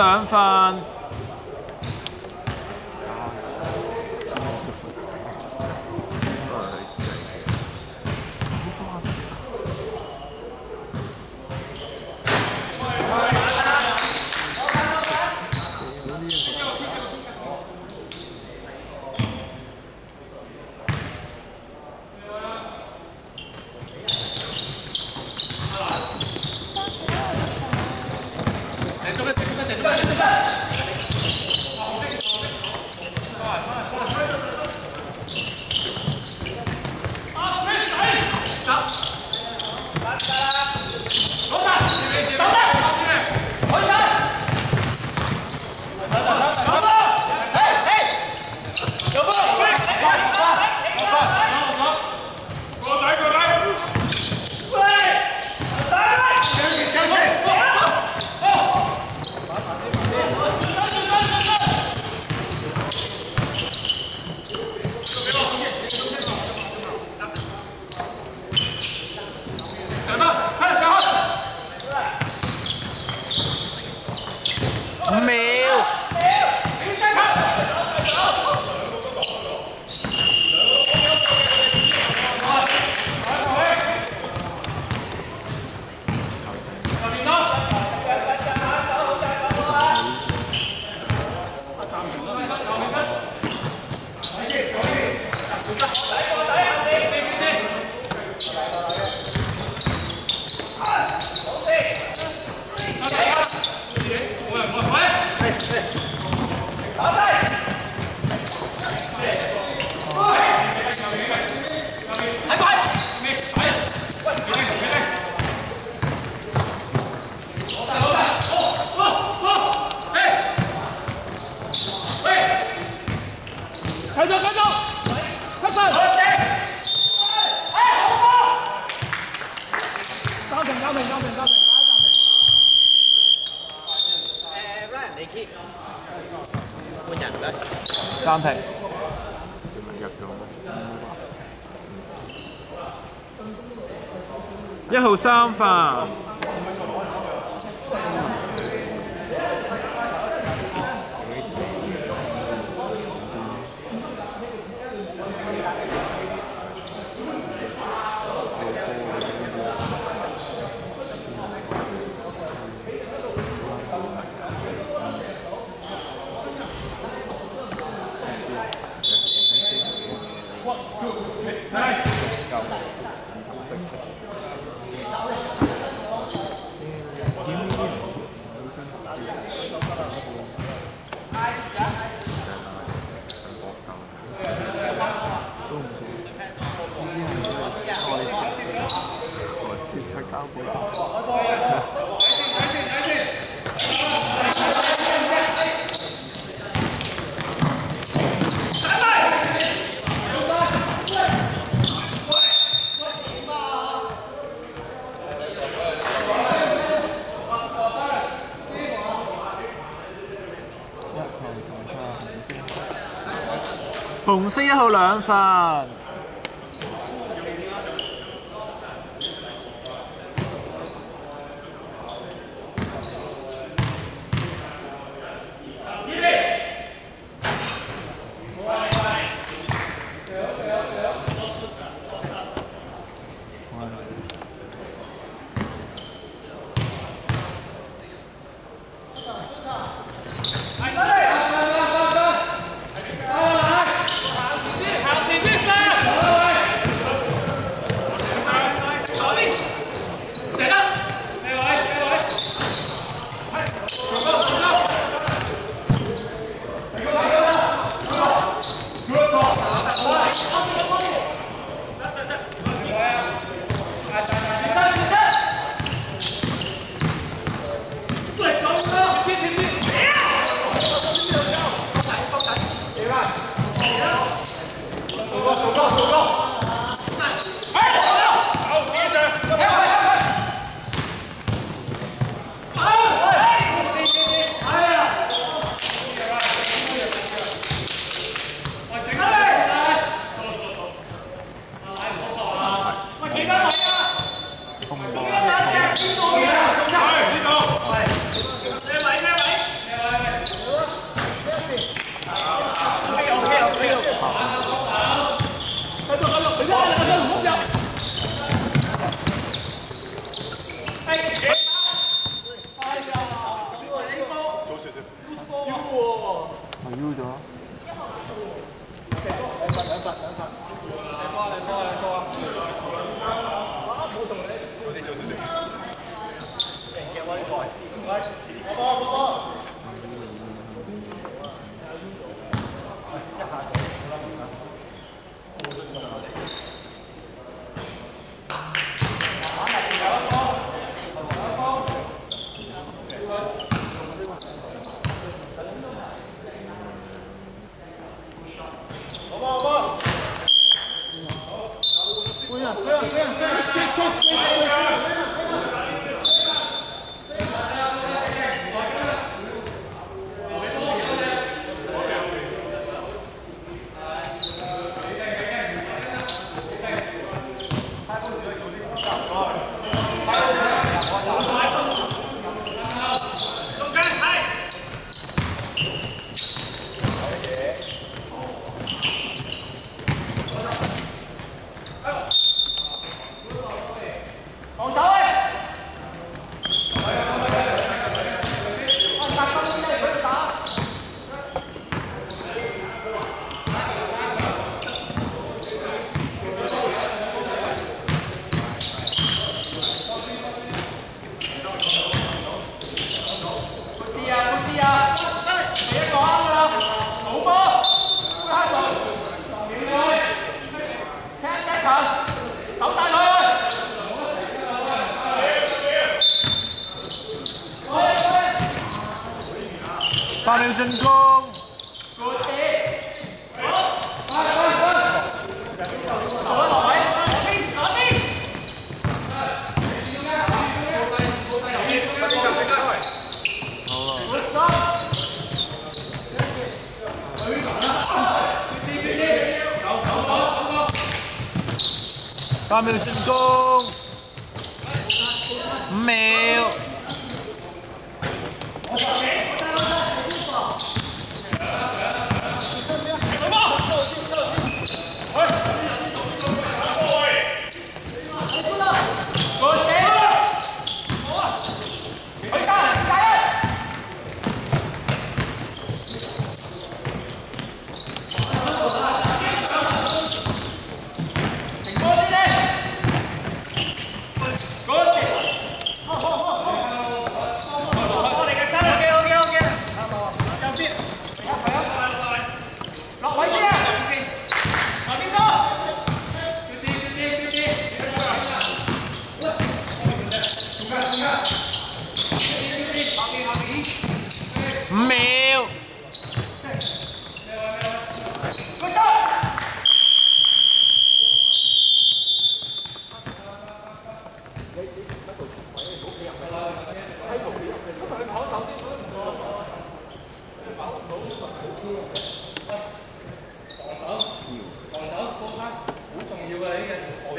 两份。繼續繼續，喂，出身，哎，好波，暫停暫停暫停暫停，打一陣。人哋，暫停。一號三分。紅色一號兩份。发明成功。八秒进攻，五秒。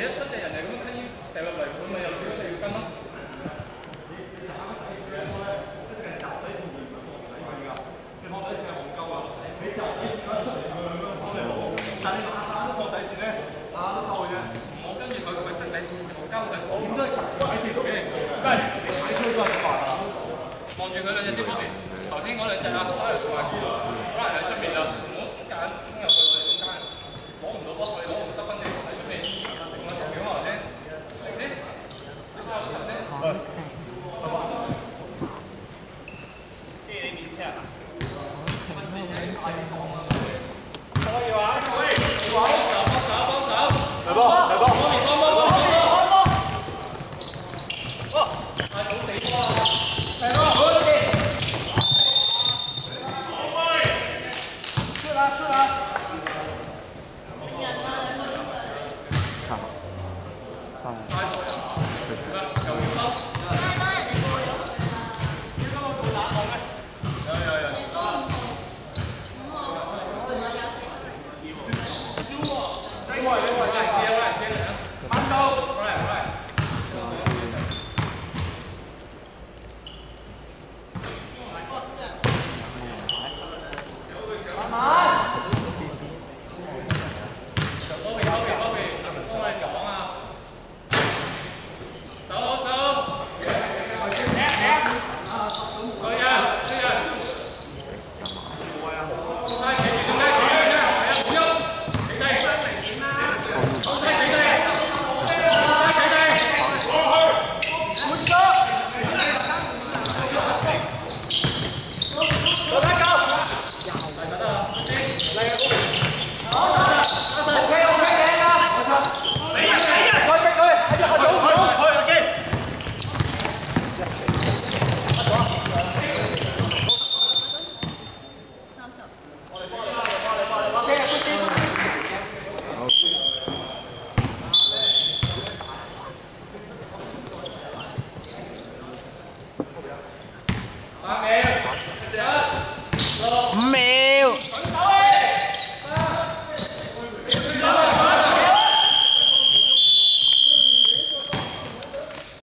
你一出就人哋咁樣吞住，第個嚟，咁咪又少咗，你要跟咯。你放，底線。你望底線係啊？你線，但你都底線？都住。我跟住佢，佢咪震地。我交，係線，都係啊。望住佢兩隻手，你哋頭先。我哋陣下頭，我哋做下。